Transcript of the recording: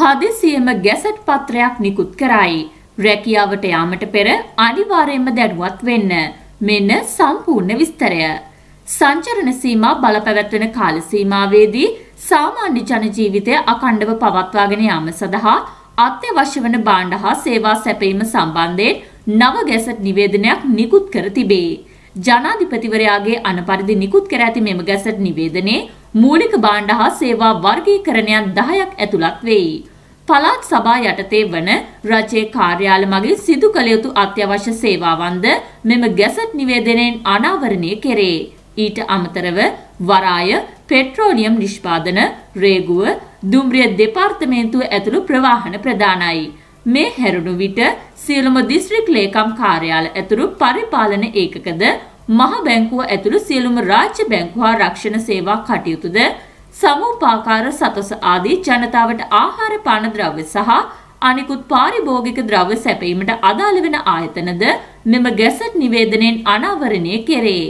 හදිසියෙම gazette පත්‍රයක් නිකුත් කරයි. රැකියාවට යාමට පෙර අනිවාර්යයෙන්ම දැනුවත් වෙන්න. මෙන්න සම්පූර්ණ විස්තරය. සංචරණ සීමා බලපැවැත්වෙන කාල සීමාවේදී සාමාන්‍ය ජන ජීවිතය අකණ්ඩව පවත්වාගෙන යාම සඳහා අත්‍යවශ්‍ය වන භාණ්ඩ හා සේවා සැපීම සම්බන්ධයෙන් නව ගැසට් නිවේදනයක් නිකුත් කර තිබේ. ජනාධිපතිවරයාගේ අනපරිදි නිකුත් කර ඇති මෙම ගැසට් නිවේදනයේ මූලික භාණ්ඩ හා සේවා වර්ගීකරණයන් 10ක් ඇතුළත් වෙයි. පළාත් සභා යටතේ වන රජයේ කාර්යාල මගින් සිදු කළ යුතු අත්‍යවශ්‍ය සේවාවන්ද මෙම ගැසට් නිවේදනයෙන් අනාවරණය කෙරේ. ඊට අමතරව වරාය, පෙට්‍රෝලියම් නිෂ්පාදන, රේගුව, දුම්රිය දෙපාර්තමේන්තුව ඇතුළු ප්‍රවාහන ප්‍රදානයි. මේ හැරුණු විට සියලුම දිස්ත්‍රික් ලේකම් කාර්යාල ඇතුළු පරිපාලන ඒකකද මහ බැංකුව ඇතුළු සියලුම රාජ්‍ය බැංකු හා රක්ෂණ සේවා කටයුතුද සමූපාකාර සතොස ආදී ජනතාවට ආහාර පාන ද්‍රව්‍ය සහ අනිකුත් පාරිභෝගික ද්‍රව්‍ය සැපීමට අදාළ වෙන ආයතනද මෙම ගැසට් නිවේදනයෙන් අනාවරණය කෙරේ.